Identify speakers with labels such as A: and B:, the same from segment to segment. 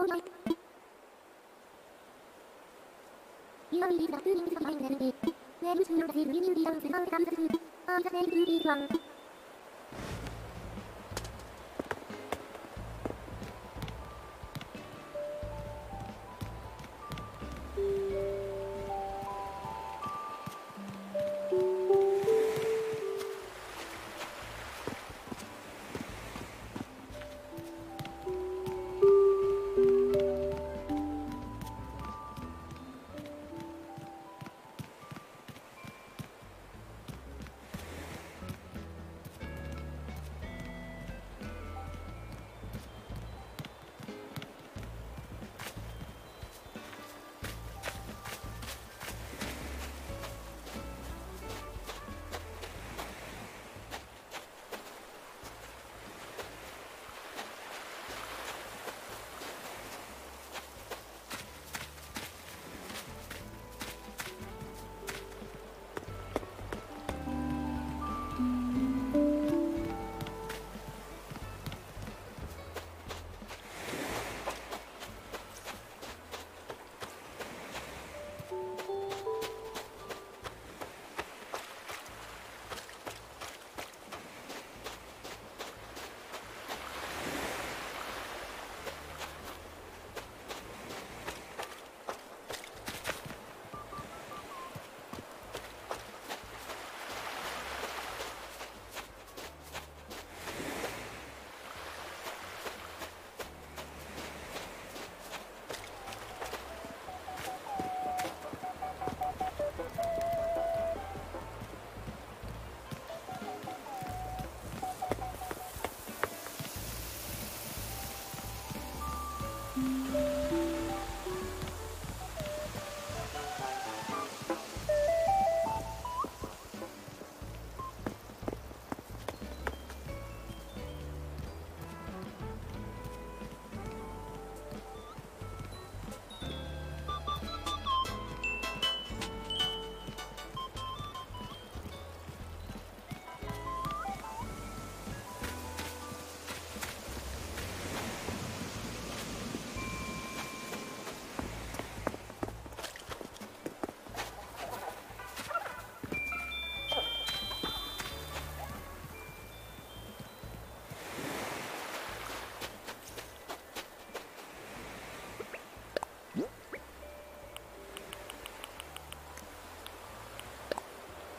A: をしてい。よいよ、ラッキーにしてもらえるんで、ねえ、むしろ、ラッキーにしてもらえるん、ああ、じゃあ、ねえ、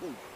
A: Ooh.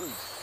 A: Ooh.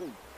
A: Hmm.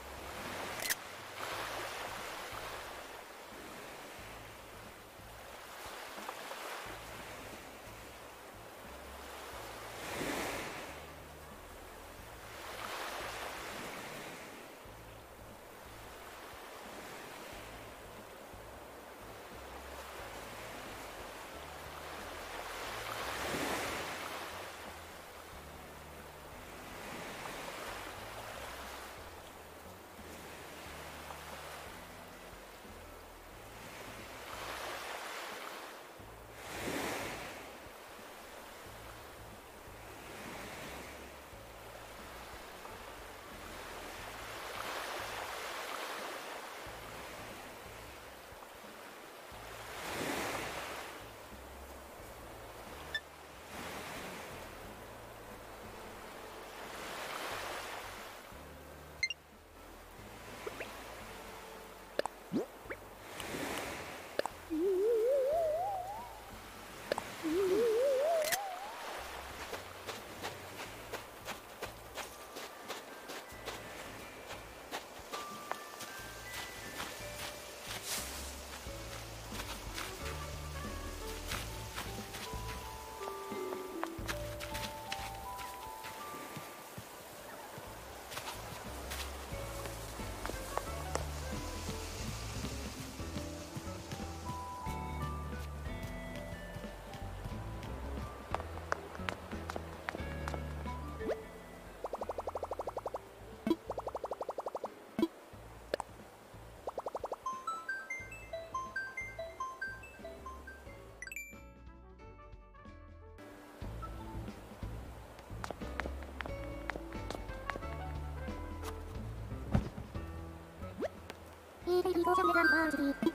A: EKP 放射メガンバージティ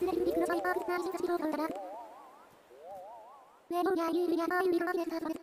A: すでに陸のサイパースターシン差し動画だレモンやユーリやマーユールがマジでスタートです